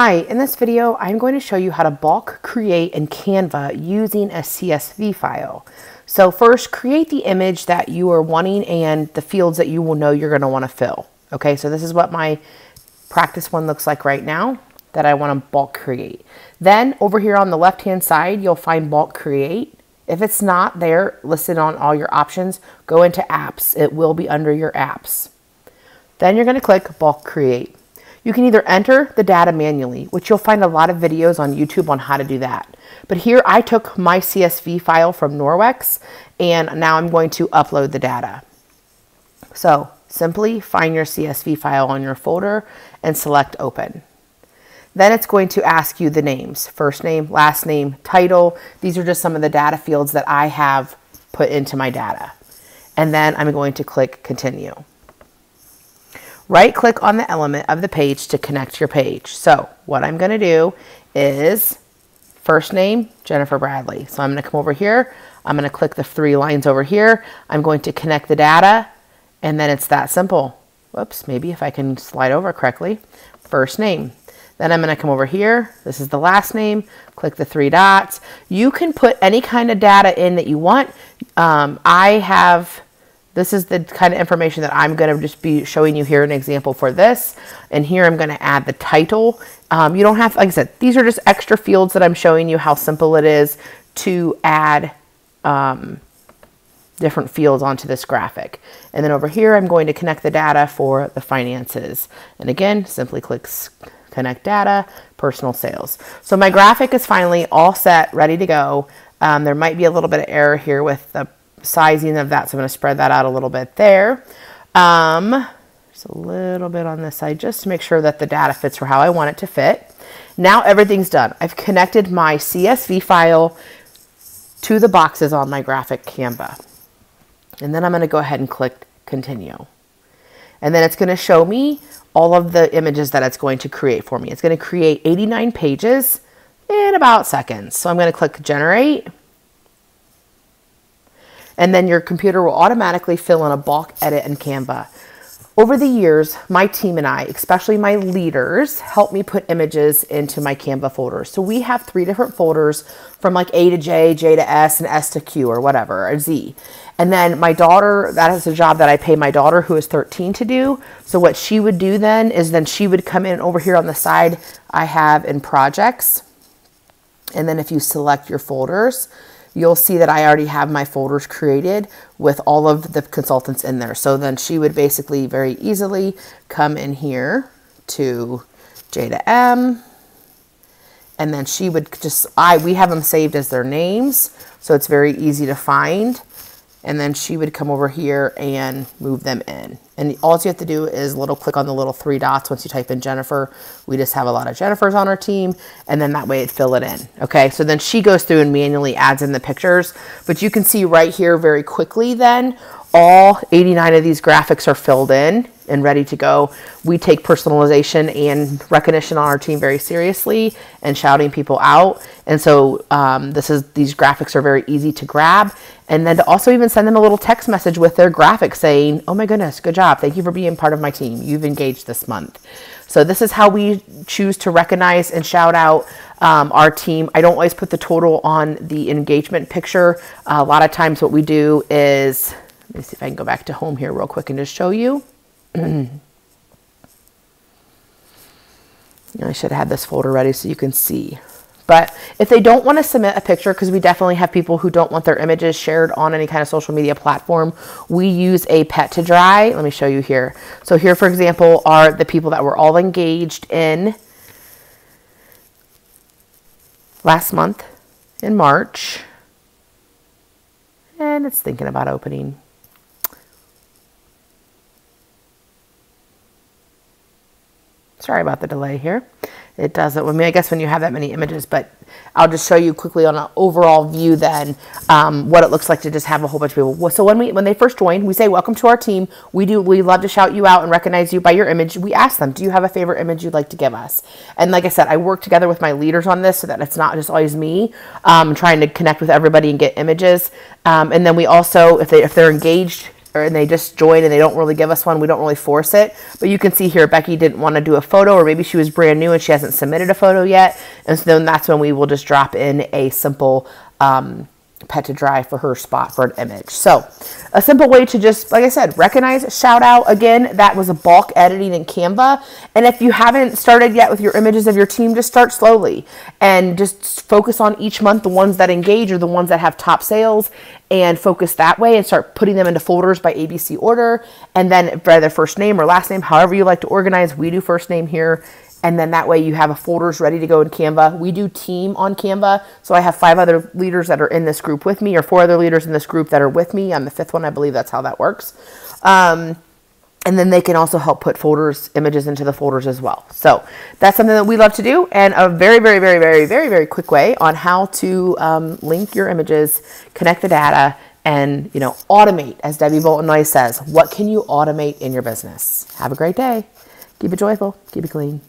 Hi, in this video, I'm going to show you how to bulk create in Canva using a CSV file. So first, create the image that you are wanting and the fields that you will know you're going to want to fill. Okay, so this is what my practice one looks like right now that I want to bulk create. Then over here on the left-hand side, you'll find bulk create. If it's not there listed on all your options, go into apps. It will be under your apps. Then you're going to click bulk create. You can either enter the data manually, which you'll find a lot of videos on YouTube on how to do that. But here I took my CSV file from Norwex and now I'm going to upload the data. So simply find your CSV file on your folder and select open. Then it's going to ask you the names, first name, last name, title. These are just some of the data fields that I have put into my data. And then I'm going to click continue. Right click on the element of the page to connect your page. So what I'm going to do is first name, Jennifer Bradley. So I'm going to come over here. I'm going to click the three lines over here. I'm going to connect the data and then it's that simple. Whoops, maybe if I can slide over correctly. First name. Then I'm going to come over here. This is the last name. Click the three dots. You can put any kind of data in that you want. Um, I have this is the kind of information that I'm going to just be showing you here an example for this. And here I'm going to add the title. Um, you don't have, like I said, these are just extra fields that I'm showing you how simple it is to add um, different fields onto this graphic. And then over here, I'm going to connect the data for the finances. And again, simply click connect data, personal sales. So my graphic is finally all set, ready to go. Um, there might be a little bit of error here with the sizing of that. So I'm going to spread that out a little bit there. Um, just a little bit on this side just to make sure that the data fits for how I want it to fit. Now everything's done. I've connected my CSV file to the boxes on my graphic Canva. And then I'm going to go ahead and click continue. And then it's going to show me all of the images that it's going to create for me. It's going to create 89 pages in about seconds. So I'm going to click generate and then your computer will automatically fill in a bulk edit in Canva. Over the years, my team and I, especially my leaders, help me put images into my Canva folders. So we have three different folders from like A to J, J to S, and S to Q or whatever, or Z. And then my daughter, that is a job that I pay my daughter who is 13 to do. So what she would do then is then she would come in over here on the side I have in projects. And then if you select your folders, you'll see that I already have my folders created with all of the consultants in there. So then she would basically very easily come in here to J to M, and then she would just, I, we have them saved as their names, so it's very easy to find and then she would come over here and move them in. And all you have to do is little click on the little three dots once you type in Jennifer. We just have a lot of Jennifers on our team, and then that way it fill it in. Okay, so then she goes through and manually adds in the pictures, but you can see right here very quickly then all 89 of these graphics are filled in and ready to go. We take personalization and recognition on our team very seriously and shouting people out. And so um, this is these graphics are very easy to grab. And then to also even send them a little text message with their graphic saying, oh my goodness, good job. Thank you for being part of my team. You've engaged this month. So this is how we choose to recognize and shout out um, our team. I don't always put the total on the engagement picture. Uh, a lot of times what we do is let me see if I can go back to home here real quick and just show you. I should have had this folder ready so you can see. But if they don't want to submit a picture, because we definitely have people who don't want their images shared on any kind of social media platform, we use a pet to dry. Let me show you here. So here, for example, are the people that were all engaged in last month in March. And it's thinking about opening. Sorry about the delay here. It doesn't, I mean, I guess when you have that many images, but I'll just show you quickly on an overall view then um, what it looks like to just have a whole bunch of people. So when we when they first join, we say, welcome to our team. We do, we love to shout you out and recognize you by your image. We ask them, do you have a favorite image you'd like to give us? And like I said, I work together with my leaders on this so that it's not just always me um, trying to connect with everybody and get images. Um, and then we also, if, they, if they're engaged, and they just join and they don't really give us one. We don't really force it. But you can see here, Becky didn't want to do a photo, or maybe she was brand new and she hasn't submitted a photo yet. And so then that's when we will just drop in a simple um, pet to dry for her spot for an image. So a simple way to just, like I said, recognize, shout out. Again, that was a bulk editing in Canva. And if you haven't started yet with your images of your team, just start slowly and just focus on each month the ones that engage or the ones that have top sales and focus that way and start putting them into folders by ABC order. And then by their first name or last name, however you like to organize, we do first name here and then that way you have a folders ready to go in Canva. We do team on Canva, so I have five other leaders that are in this group with me, or four other leaders in this group that are with me. I'm the fifth one, I believe that's how that works. Um, and then they can also help put folders, images into the folders as well. So that's something that we love to do, and a very, very, very, very, very, very quick way on how to um, link your images, connect the data, and you know automate, as Debbie Bolton says. What can you automate in your business? Have a great day. Keep it joyful. Keep it clean.